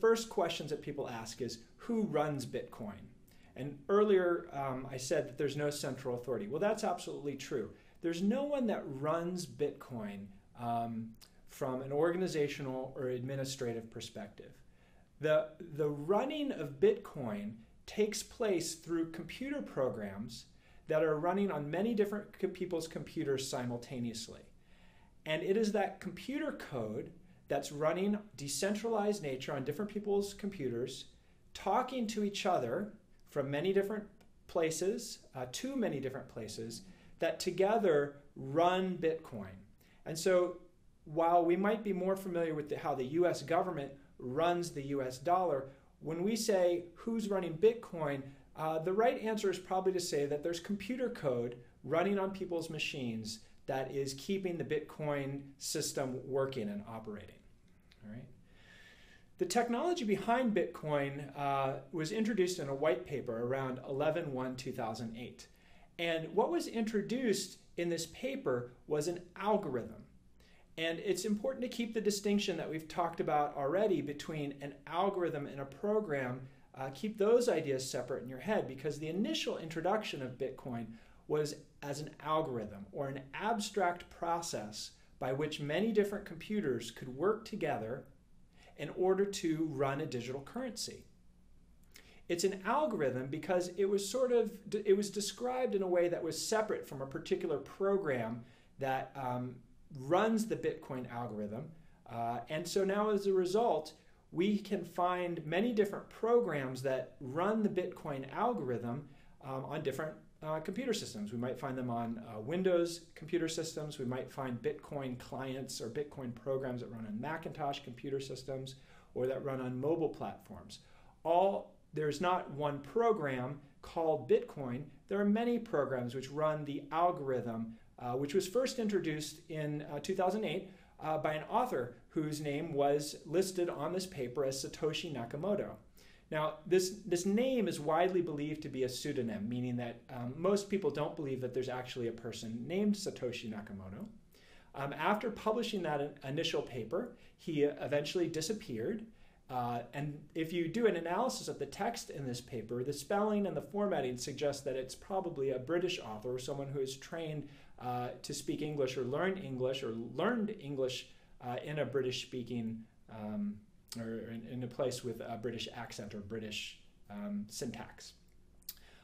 first questions that people ask is who runs Bitcoin? And earlier um, I said that there's no central authority. Well, that's absolutely true. There's no one that runs Bitcoin um, from an organizational or administrative perspective. The, the running of Bitcoin takes place through computer programs that are running on many different people's computers simultaneously. And it is that computer code that's running decentralized nature on different people's computers, talking to each other from many different places, uh, to many different places, that together run Bitcoin. And so while we might be more familiar with the, how the US government runs the US dollar, when we say who's running Bitcoin, uh, the right answer is probably to say that there's computer code running on people's machines that is keeping the Bitcoin system working and operating. All right. The technology behind Bitcoin uh, was introduced in a white paper around 11 1 2008. And what was introduced in this paper was an algorithm. And it's important to keep the distinction that we've talked about already between an algorithm and a program. Uh, keep those ideas separate in your head because the initial introduction of Bitcoin was as an algorithm or an abstract process by which many different computers could work together in order to run a digital currency. It's an algorithm because it was sort of it was described in a way that was separate from a particular program that um, runs the Bitcoin algorithm. Uh, and so now as a result, we can find many different programs that run the Bitcoin algorithm um, on different uh, computer systems. We might find them on uh, Windows computer systems. We might find Bitcoin clients or Bitcoin programs that run on Macintosh computer systems or that run on mobile platforms. All there's not one program called Bitcoin. There are many programs which run the algorithm, uh, which was first introduced in uh, 2008 uh, by an author whose name was listed on this paper as Satoshi Nakamoto. Now, this, this name is widely believed to be a pseudonym, meaning that um, most people don't believe that there's actually a person named Satoshi Nakamoto. Um, after publishing that initial paper, he eventually disappeared. Uh, and if you do an analysis of the text in this paper, the spelling and the formatting suggest that it's probably a British author or someone who is trained uh, to speak English or learn English or learned English uh, in a British speaking um, or in, in, a place with a British accent or British um, syntax.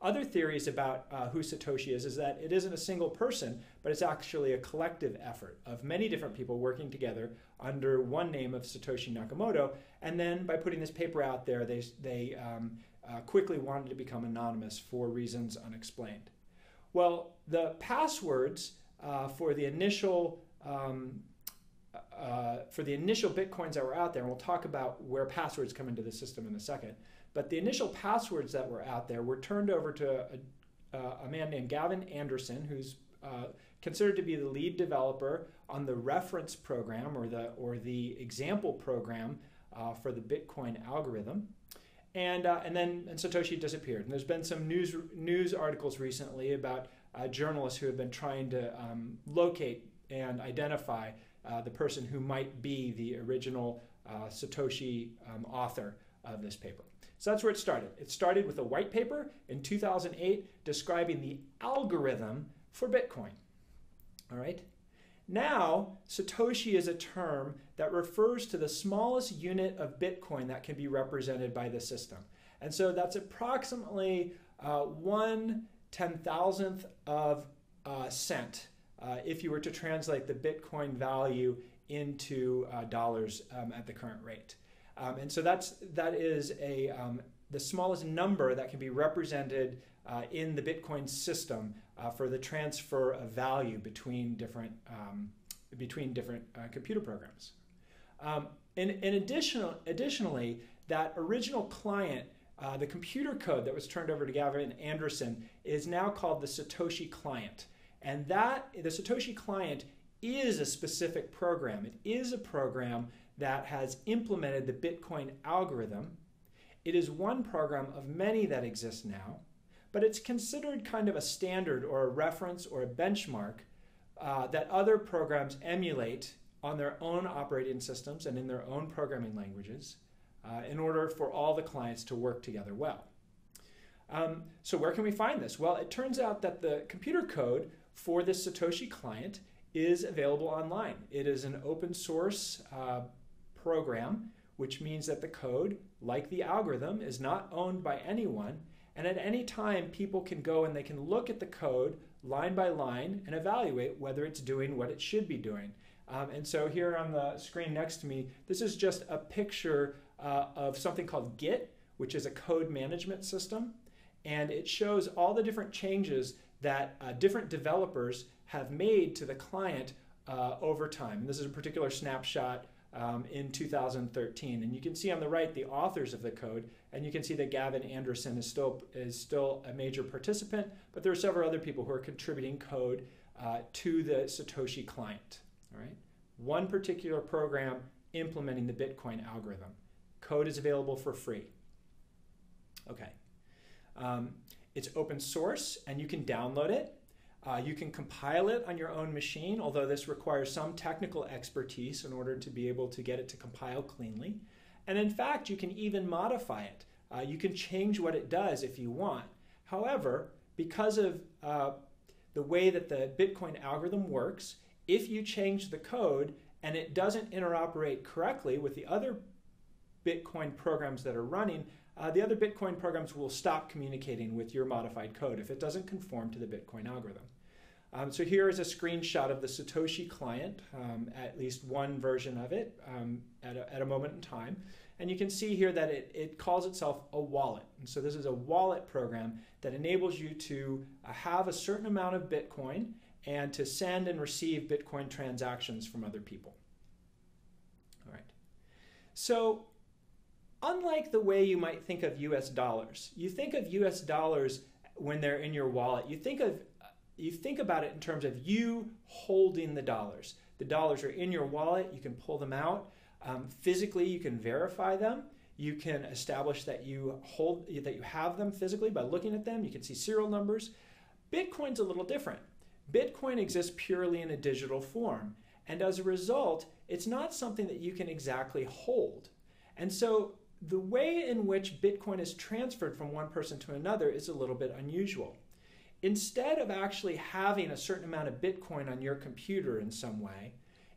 Other theories about uh, who Satoshi is is that it isn't a single person, but it's actually a collective effort of many different people working together under one name of Satoshi Nakamoto. And then by putting this paper out there, they, they um, uh, quickly wanted to become anonymous for reasons unexplained. Well, the passwords uh, for the initial um, for the initial bitcoins that were out there, and we'll talk about where passwords come into the system in a second. But the initial passwords that were out there were turned over to a, uh, a man named Gavin Andresen, who's uh, considered to be the lead developer on the reference program or the or the example program uh, for the Bitcoin algorithm. And, uh, and then and Satoshi disappeared. And there's been some news news articles recently about uh, journalists who have been trying to um, locate and identify uh, the person who might be the original uh, Satoshi um, author of this paper. So that's where it started. It started with a white paper in 2008 describing the algorithm for Bitcoin. All right? Now, Satoshi is a term that refers to the smallest unit of Bitcoin that can be represented by the system. And so that's approximately uh, one ten thousandth of a cent uh, if you were to translate the Bitcoin value into uh, dollars um, at the current rate. Um, and so that's that is a um, the smallest number that can be represented uh, in the Bitcoin system uh, for the transfer of value between different um, between different uh, computer programs. Um, in, in additional, additionally, that original client, uh, the computer code that was turned over to Gavin Andresen, is now called the Satoshi client. And that, the Satoshi client is a specific program. It is a program that has implemented the Bitcoin algorithm. It is one program of many that exist now, but it's considered kind of a standard or a reference or a benchmark uh, that other programs emulate on their own operating systems and in their own programming languages. uh, in order for all the clients to work together well. Um, so where can we find this? Well, it turns out that the computer code for this Satoshi client is available online. It is an open source uh, program, which means that the code, like the algorithm, is not owned by anyone. And at any time, people can go and they can look at the code line by line and evaluate whether it's doing what it should be doing. Um, and so here on the screen next to me, this is just a picture uh, of something called Git, which is a code management system. And it shows all the different changes that uh, different developers have made to the client uh, over time. And this is a particular snapshot um, in 2013. And you can see on the right the authors of the code, and you can see that Gavin Andresen is still, is still a major participant, but there are several other people who are contributing code uh, to the Satoshi client. All right? One particular program implementing the Bitcoin algorithm. Code is available for free. Okay. Um, it's open source and you can download it. Uh, you can compile it on your own machine, although this requires some technical expertise in order to be able to get it to compile cleanly. And in fact, you can even modify it. Uh, you can change what it does if you want. However, because of uh, the way that the Bitcoin algorithm works, if you change the code and it doesn't interoperate correctly with the other Bitcoin programs that are running, uh, the other Bitcoin programs will stop communicating with your modified code if it doesn't conform to the Bitcoin algorithm. Um, so here is a screenshot of the Satoshi client, um, at least one version of it um, at, a, at, a, moment in time. And you can see here that it, it calls itself a wallet. And so this is a wallet program that enables you to uh, have a certain amount of Bitcoin and to send and receive Bitcoin transactions from other people. All right. So unlike the way you might think of US dollars, you think of US dollars when they're in your wallet. You think of you think about it in terms of you holding the dollars. The dollars are in your wallet, you can pull them out. Um, physically, you can verify them. You can establish that you hold that you have them physically by looking at them. You can see serial numbers. Bitcoin's a little different. Bitcoin exists purely in a digital form, and as a result, it's not something that you can exactly hold. And so the way in which Bitcoin is transferred from one person to another is a little bit unusual. Instead of actually having a certain amount of Bitcoin on your computer in some way,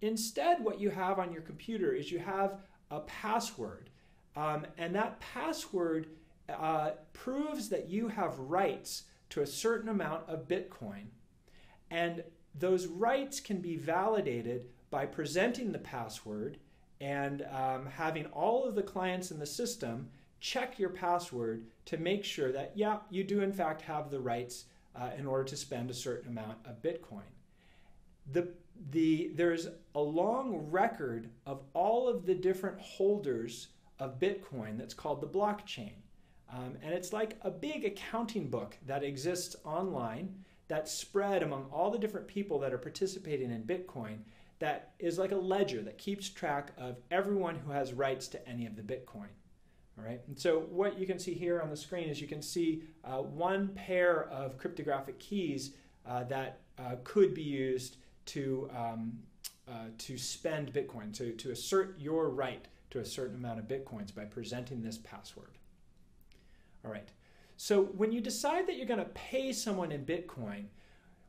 instead, what you have on your computer is you have a password. Um, and that password uh, proves that you have rights to a certain amount of Bitcoin. And those rights can be validated by presenting the password and um, having all of the clients in the system check your password to make sure that, yeah, you do in fact have the rights uh, in order to spend a certain amount of Bitcoin. The, the, there's a long record of all of the different holders of Bitcoin that's called the blockchain. Um, and it's like a big accounting book that exists online that's spread among all the different people that are participating in Bitcoin that is like a ledger that keeps track of everyone who has rights to any of the Bitcoin. All right, and so what you can see here on the screen is you can see uh, one pair of cryptographic keys uh, that uh, could be used to, um, uh, to spend Bitcoin, to, to assert your right to a certain amount of Bitcoins by presenting this password. All right, so when you decide that you're going to pay someone in Bitcoin,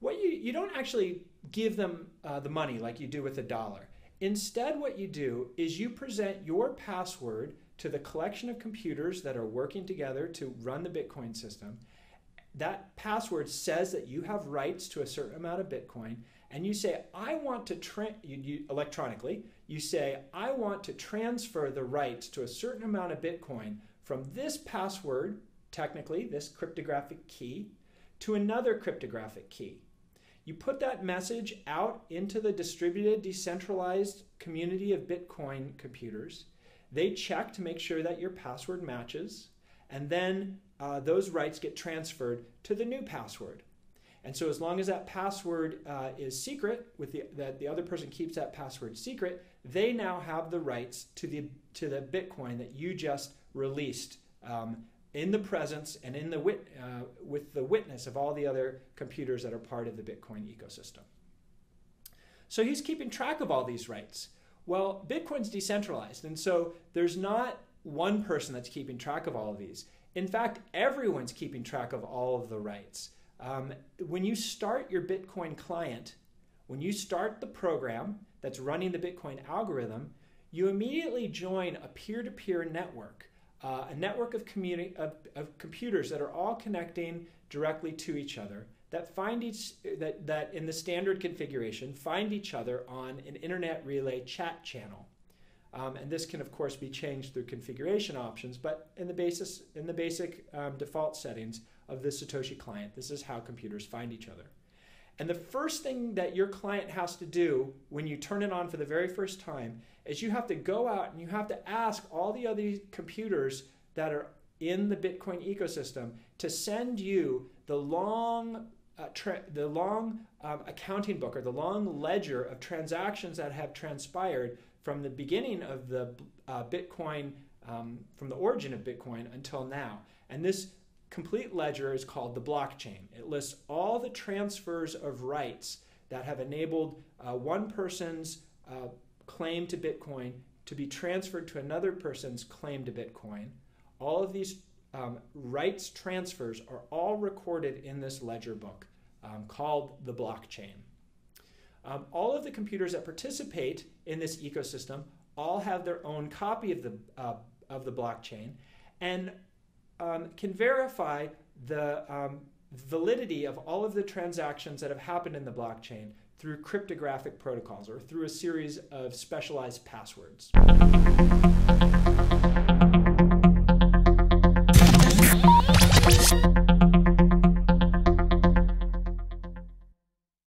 what you, you don't actually give them uh, the money like you do with a dollar. Instead, what you do is you present your password to the collection of computers that are working together to run the Bitcoin system. That password says that you have rights to a certain amount of Bitcoin, and you say, I want to, tra- you, you, electronically, you say, I want to transfer the rights to a certain amount of Bitcoin from this password, technically, this cryptographic key, to another cryptographic key. You put that message out into the distributed, decentralized community of Bitcoin computers. They check to make sure that your password matches, and then uh, those rights get transferred to the new password. And so, as long as that password uh, is secret, with the, that the other person keeps that password secret, they now have the rights to the to the Bitcoin that you just released um, in the presence and in the wit, uh, with the witness of all the other computers that are part of the Bitcoin ecosystem. So he's keeping track of all these rights. Well, Bitcoin's decentralized, and so there's not one person that's keeping track of all of these. In fact, everyone's keeping track of all of the rights. Um, when you start your Bitcoin client, when you start the program that's running the Bitcoin algorithm, you immediately join a peer to peer network, uh, a network of, of, of computers that are all connecting directly to each other that find each that, that in the standard configuration find each other on an internet relay chat channel. Um, and this can of course be changed through configuration options but in the basis in the basic um, default settings of the satoshi client this is how computers find each other and the first thing that your client has to do when you turn it on for the very first time is you have to go out and you have to ask all the other computers that are in the Bitcoin ecosystem to send you the long uh, the long um, accounting book or the long ledger of transactions that have transpired from the beginning of the uh, Bitcoin, um, from the origin of Bitcoin until now. And this complete ledger is called the blockchain. It lists all the transfers of rights that have enabled uh, one person's uh, claim to Bitcoin to be transferred to another person's claim to Bitcoin. All of these um, rights transfers are all recorded in this ledger book um, called the blockchain. Um, all of the computers that participate in this ecosystem all have their own copy of the, uh, of the blockchain and um, can verify the um, validity of all of the transactions that have happened in the blockchain through cryptographic protocols or through a series of specialized passwords.